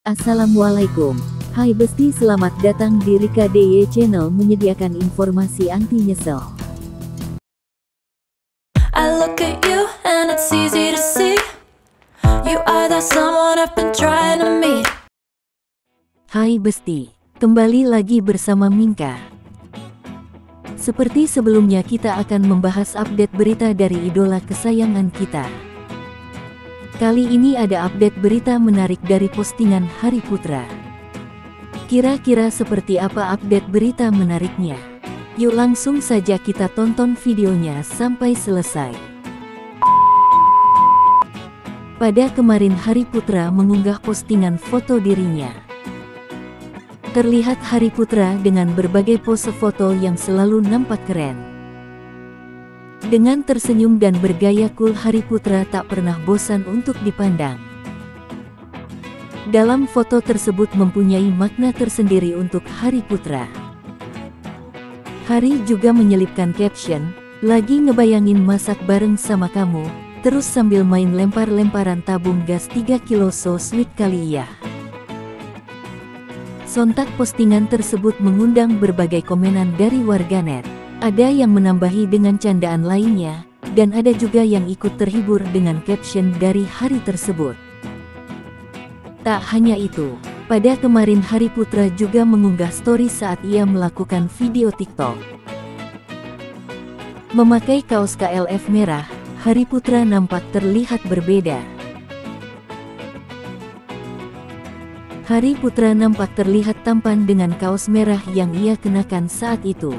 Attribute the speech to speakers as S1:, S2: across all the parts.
S1: Assalamualaikum. Hai Besti selamat datang di Rika DY Channel menyediakan informasi anti nyesel.
S2: I look at you and it's easy to see You are that someone I've been trying to meet
S1: Hai Besti, kembali lagi bersama Minka. Seperti sebelumnya kita akan membahas update berita dari idola kesayangan kita. Kali ini ada update berita menarik dari postingan Hari Putra. Kira-kira seperti apa update berita menariknya? Yuk langsung saja kita tonton videonya sampai selesai. Pada kemarin Hari Putra mengunggah postingan foto dirinya. Terlihat Hari Putra dengan berbagai pose foto yang selalu nampak keren. Dengan tersenyum dan bergaya cool Hari Putra tak pernah bosan untuk dipandang. Dalam foto tersebut mempunyai makna tersendiri untuk Hari Putra. Hari juga menyelipkan caption, lagi ngebayangin masak bareng sama kamu, terus sambil main lempar-lemparan tabung gas 3 kilo so sweet kali ya. Sontak postingan tersebut mengundang berbagai komenan dari warganet. Ada yang menambahi dengan candaan lainnya, dan ada juga yang ikut terhibur dengan caption dari hari tersebut. Tak hanya itu, pada kemarin Hari Putra juga mengunggah story saat ia melakukan video TikTok. Memakai kaos KLF merah, Hari Putra nampak terlihat berbeda. Hari Putra nampak terlihat tampan dengan kaos merah yang ia kenakan saat itu.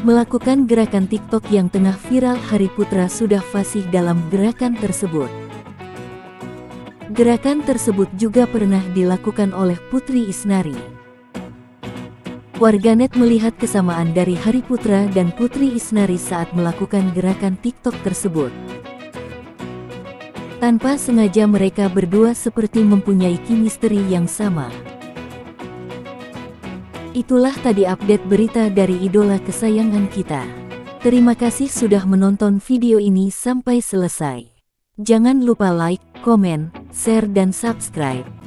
S1: Melakukan gerakan TikTok yang tengah viral Hari Putra sudah fasih dalam gerakan tersebut. Gerakan tersebut juga pernah dilakukan oleh Putri Isnari. Warganet melihat kesamaan dari Hari Putra dan Putri Isnari saat melakukan gerakan TikTok tersebut. Tanpa sengaja mereka berdua seperti mempunyai kimisteri yang sama. Itulah tadi update berita dari idola kesayangan kita. Terima kasih sudah menonton video ini sampai selesai. Jangan lupa like, komen, share dan subscribe.